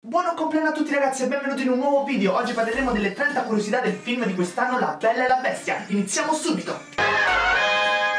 Buon compleanno a tutti ragazzi e benvenuti in un nuovo video. Oggi parleremo delle 30 curiosità del film di quest'anno La Bella e la Bestia. Iniziamo subito!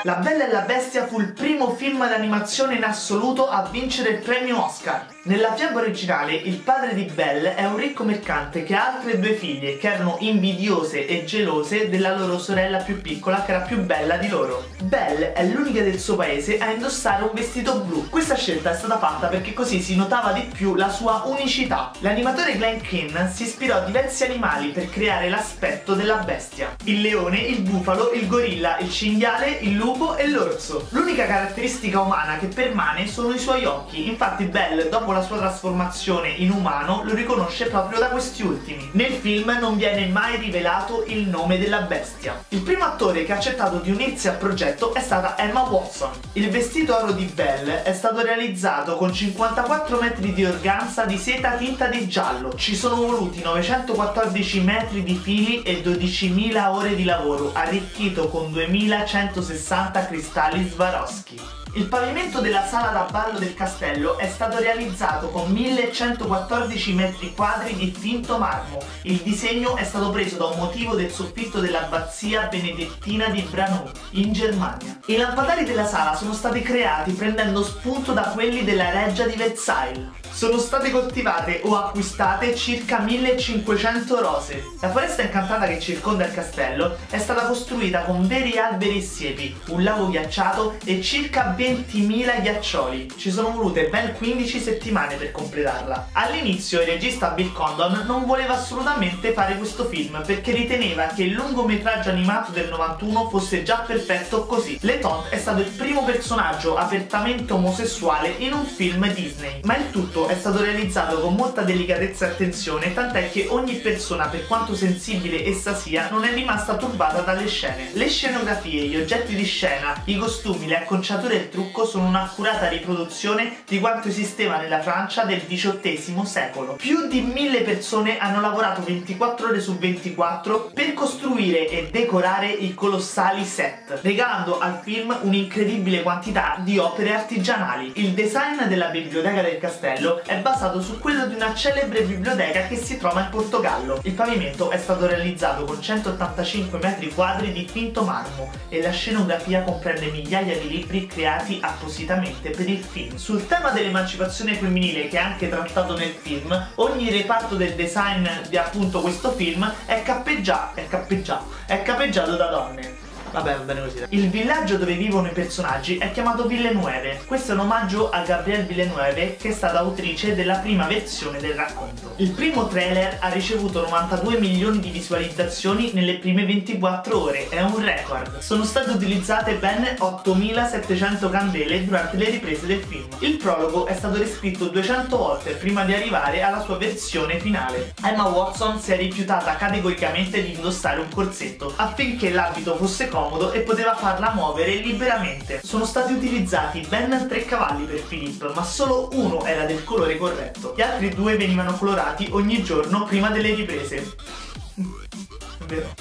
La Bella e la Bestia fu il primo film d'animazione in assoluto a vincere il premio Oscar. Nella fiaba originale, il padre di Belle è un ricco mercante che ha altre due figlie che erano invidiose e gelose della loro sorella più piccola che era più bella di loro. Belle è l'unica del suo paese a indossare un vestito blu. Questa scelta è stata fatta perché così si notava di più la sua unicità. L'animatore Glenn Keane si ispirò a diversi animali per creare l'aspetto della bestia. Il leone, il bufalo, il gorilla, il cinghiale, il lupo lupo e l'orso. L'unica caratteristica umana che permane sono i suoi occhi, infatti Belle dopo la sua trasformazione in umano lo riconosce proprio da questi ultimi. Nel film non viene mai rivelato il nome della bestia. Il primo attore che ha accettato di unirsi al progetto è stata Emma Watson. Il vestito oro di Belle è stato realizzato con 54 metri di organza di seta tinta di giallo. Ci sono voluti 914 metri di fili e 12.000 ore di lavoro, arricchito con 2160 80 cristalli Swarovski. Il pavimento della sala da ballo del castello è stato realizzato con 1114 metri quadri di finto marmo. Il disegno è stato preso da un motivo del soffitto dell'abbazia benedettina di Braunau, in Germania. I lampadari della sala sono stati creati prendendo spunto da quelli della reggia di Versailles sono state coltivate o acquistate circa 1500 rose. La foresta incantata che circonda il castello è stata costruita con veri alberi e siepi, un lago ghiacciato e circa 20.000 ghiaccioli. Ci sono volute ben 15 settimane per completarla. All'inizio il regista Bill Condon non voleva assolutamente fare questo film perché riteneva che il lungometraggio animato del 91 fosse già perfetto così. Le Tante è stato il primo personaggio apertamente omosessuale in un film Disney, ma il tutto è stato realizzato con molta delicatezza e attenzione, tant'è che ogni persona, per quanto sensibile essa sia, non è rimasta turbata dalle scene. Le scenografie, gli oggetti di scena, i costumi, le acconciature trucco sono un'accurata riproduzione di quanto esisteva nella Francia del XVIII secolo. Più di mille persone hanno lavorato 24 ore su 24 per costruire e decorare i colossali set, regalando al film un'incredibile quantità di opere artigianali. Il design della biblioteca del castello è basato su quello di una celebre biblioteca che si trova in Portogallo. Il pavimento è stato realizzato con 185 metri quadri di finto marmo e la scenografia comprende migliaia di libri creati appositamente per il film. Sul tema dell'emancipazione femminile che è anche trattato nel film, ogni reparto del design di appunto questo film è cappeggiato, è cappeggiato, è cappeggiato da donne. Vabbè, va bene così. Il villaggio dove vivono i personaggi è chiamato Villeneuve. Questo è un omaggio a Gabrielle Villeneuve, che è stata autrice della prima versione del racconto. Il primo trailer ha ricevuto 92 milioni di visualizzazioni nelle prime 24 ore, è un record. Sono state utilizzate ben 8700 candele durante le riprese del film. Il prologo è stato riscritto 200 volte prima di arrivare alla sua versione finale. Emma Watson si è rifiutata categoricamente di indossare un corsetto affinché l'abito fosse comodo comodo e poteva farla muovere liberamente. Sono stati utilizzati ben tre cavalli per Philip, ma solo uno era del colore corretto. Gli altri due venivano colorati ogni giorno prima delle riprese.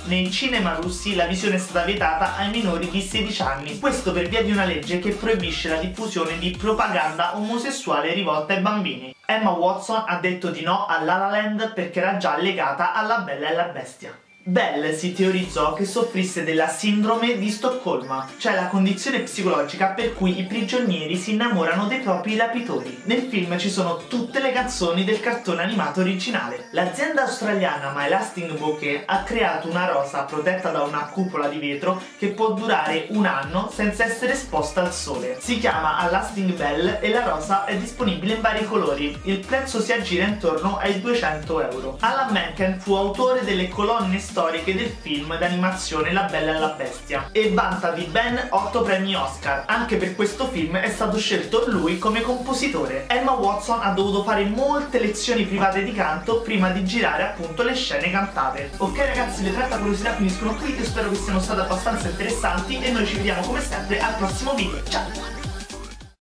Nei cinema russi la visione è stata vietata ai minori di 16 anni, questo per via di una legge che proibisce la diffusione di propaganda omosessuale rivolta ai bambini. Emma Watson ha detto di no a La La Land perché era già legata alla Bella e la Bestia. Bell si teorizzò che soffrisse della sindrome di Stoccolma, cioè la condizione psicologica per cui i prigionieri si innamorano dei propri rapitori. Nel film ci sono tutte le canzoni del cartone animato originale. L'azienda australiana My Lasting Bouquet ha creato una rosa protetta da una cupola di vetro che può durare un anno senza essere esposta al sole. Si chiama A Lasting Bell e la rosa è disponibile in vari colori. Il prezzo si aggira intorno ai 200 euro. Alan Menken fu autore delle colonne storiche storiche del film d'animazione La Bella e la Bestia e vanta di ben 8 premi Oscar. Anche per questo film è stato scelto lui come compositore. Emma Watson ha dovuto fare molte lezioni private di canto prima di girare appunto le scene cantate. Ok ragazzi, le 30 curiosità finiscono qui, io spero che siano state abbastanza interessanti e noi ci vediamo come sempre al prossimo video. Ciao!